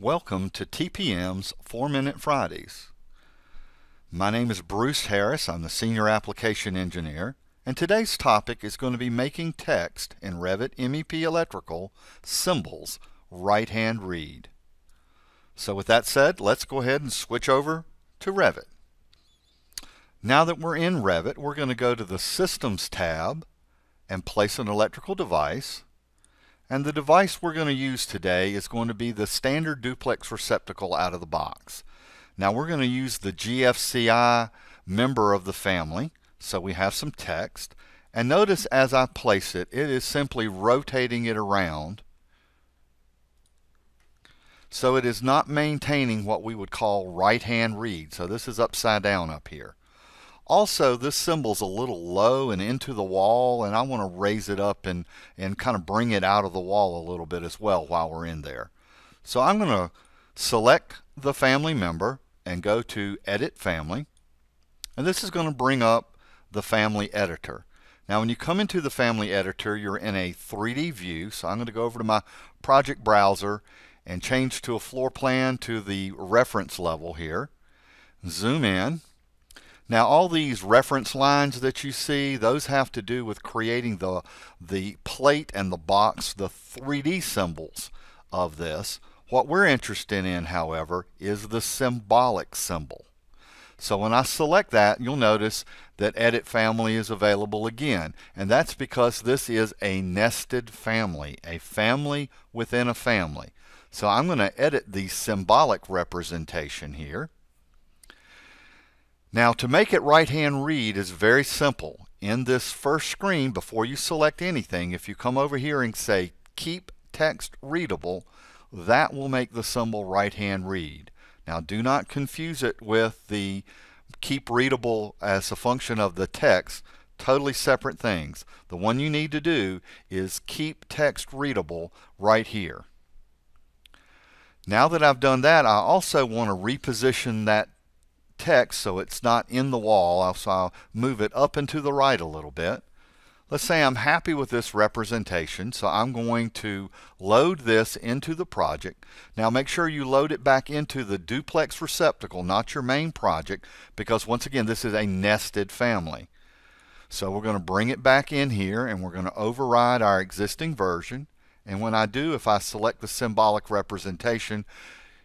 Welcome to TPM's 4 Minute Fridays. My name is Bruce Harris. I'm the Senior Application Engineer, and today's topic is going to be making text in Revit MEP Electrical symbols right hand read. So with that said, let's go ahead and switch over to Revit. Now that we're in Revit, we're going to go to the Systems tab and place an electrical device. And the device we're going to use today is going to be the standard duplex receptacle out of the box. Now we're going to use the GFCI member of the family. So we have some text. And notice as I place it, it is simply rotating it around. So it is not maintaining what we would call right hand read. So this is upside down up here. Also, this symbol's a little low and into the wall, and I want to raise it up and, and kind of bring it out of the wall a little bit as well while we're in there. So I'm going to select the family member and go to Edit Family. And this is going to bring up the Family Editor. Now when you come into the Family Editor, you're in a 3D view. So I'm going to go over to my project browser and change to a floor plan to the reference level here. Zoom in now all these reference lines that you see, those have to do with creating the, the plate and the box, the 3D symbols of this. What we're interested in, however, is the symbolic symbol. So when I select that, you'll notice that Edit Family is available again. And that's because this is a nested family, a family within a family. So I'm going to edit the symbolic representation here. Now to make it right hand read is very simple. In this first screen, before you select anything, if you come over here and say keep text readable, that will make the symbol right hand read. Now do not confuse it with the keep readable as a function of the text, totally separate things. The one you need to do is keep text readable right here. Now that I've done that, I also want to reposition that text so it's not in the wall. So I'll move it up and to the right a little bit. Let's say I'm happy with this representation, so I'm going to load this into the project. Now make sure you load it back into the duplex receptacle, not your main project, because once again, this is a nested family. So we're going to bring it back in here and we're going to override our existing version. And when I do, if I select the symbolic representation,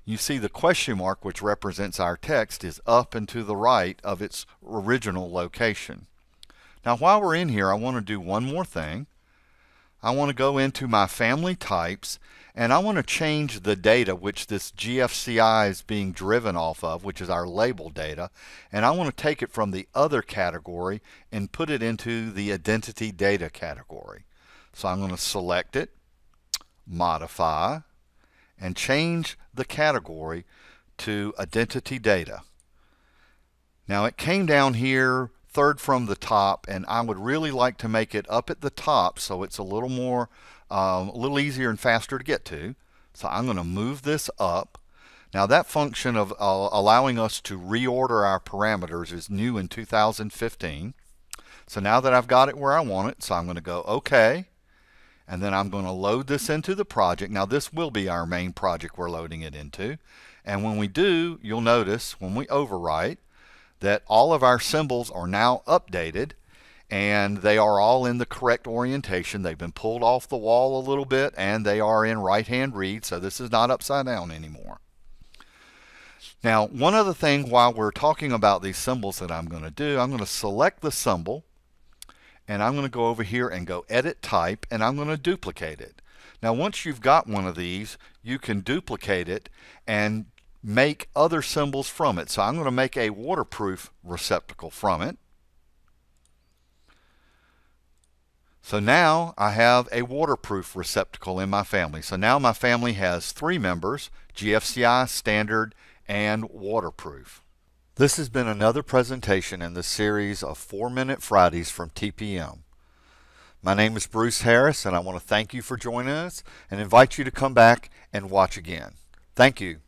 you see the question mark, which represents our text, is up and to the right of its original location. Now while we're in here, I want to do one more thing. I want to go into my family types and I want to change the data which this GFCI is being driven off of, which is our label data, and I want to take it from the other category and put it into the identity data category. So I'm going to select it, modify, and change the category to identity data. Now it came down here third from the top and I would really like to make it up at the top so it's a little more um, a little easier and faster to get to. So I'm going to move this up. Now that function of uh, allowing us to reorder our parameters is new in 2015. So now that I've got it where I want it, so I'm going to go OK and then I'm going to load this into the project. Now this will be our main project we're loading it into. And when we do, you'll notice when we overwrite that all of our symbols are now updated and they are all in the correct orientation. They've been pulled off the wall a little bit and they are in right hand read so this is not upside down anymore. Now one other thing while we're talking about these symbols that I'm going to do, I'm going to select the symbol and I'm going to go over here and go edit type and I'm going to duplicate it. Now once you've got one of these you can duplicate it and make other symbols from it. So I'm going to make a waterproof receptacle from it. So now I have a waterproof receptacle in my family. So now my family has three members, GFCI, standard, and waterproof. This has been another presentation in the series of 4 Minute Fridays from TPM. My name is Bruce Harris and I want to thank you for joining us and invite you to come back and watch again. Thank you.